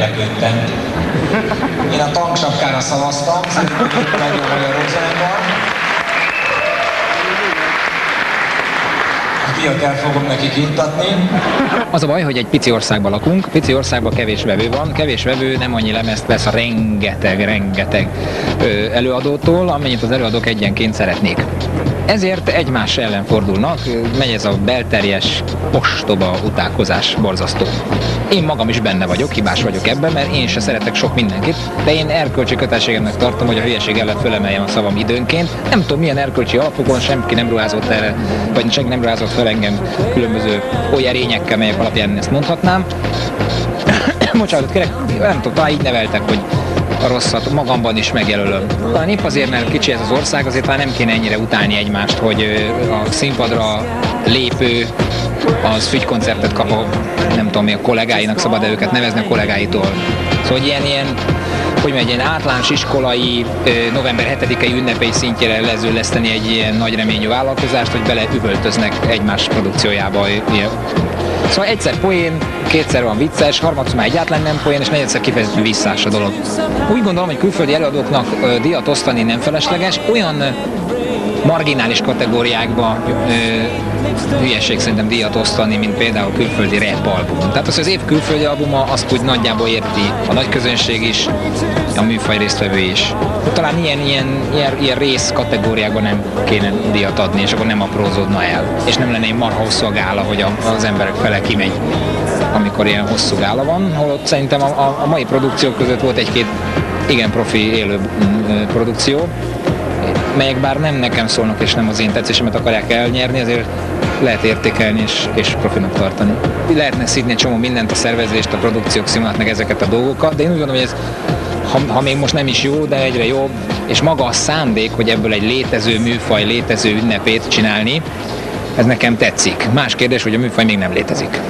meglepődtem. Én a tanksapkára szavaztam, szerintem a legjobb díjat el fogom nekik juttatni. Az a baj, hogy egy pici országban lakunk, pici országban kevés vevő van, kevés vevő nem annyi lemezt vesz a rengeteg, rengeteg előadótól, amennyit az előadók egyenként szeretnék. Ezért egymás ellen fordulnak, megy ez a belterjes, ostoba utálkozás borzasztó. Én magam is benne vagyok, hibás vagyok ebben, mert én se szeretek sok mindenkit, de én erkölcsi kötelességemnek tartom, hogy a hülyeség ellen fölemeljem a szavam időnként. Nem tudom milyen erkölcsi alapokon, senki nem ruházott erre, vagy senki nem ruházott fel engem különböző olyan erényekkel, melyek alapján ezt mondhatnám. Bocsánatot kérek, nem tudom, talán így neveltek, hogy a rosszat magamban is megjelölöm. Talán épp azért, mert kicsi ez az ország, azért talán nem kéne ennyire utálni egymást, hogy a színpadra lépő az fügykoncertet kap a, nem tudom mi, a kollégáinak szabad-e őket nevezni a kollégáitól. Szóval hogy ilyen, ilyen hogy megy, ilyen általános iskolai november 7-i ünnepei szintjére lezőleszteni egy ilyen nagy reményű vállalkozást, hogy beleüvöltöznek egymás produkciójába. Szóval egyszer poén, kétszer van vicces, harmadszor már egyáltalán nem poén, és negyedszer kifejezetten visszás a dolog. Úgy gondolom, hogy külföldi előadóknak díjat osztani nem felesleges, olyan marginális kategóriákba ö, hülyeség szerintem díjat osztani, mint például külföldi rap album. Tehát az, az év külföldi albuma azt úgy nagyjából érti a nagy közönség is, a műfaj résztvevő is. Talán ilyen, ilyen, ilyen, ilyen rész kategóriákban nem kéne díjat adni, és akkor nem aprózódna el. És nem lenne egy marha hosszú gála, hogy a, az emberek fele kimegy, amikor ilyen hosszú gála van, holott szerintem a, a, mai produkciók között volt egy-két igen profi élő produkció, melyek bár nem nekem szólnak és nem az én tetszésemet akarják elnyerni, azért lehet értékelni és, és profinak tartani. Lehetne szidni egy csomó mindent, a szervezést, a produkciók színvonalat, meg ezeket a dolgokat, de én úgy gondolom, hogy ez ha, ha még most nem is jó, de egyre jobb, és maga a szándék, hogy ebből egy létező műfaj, létező ünnepét csinálni, ez nekem tetszik. Más kérdés, hogy a műfaj még nem létezik.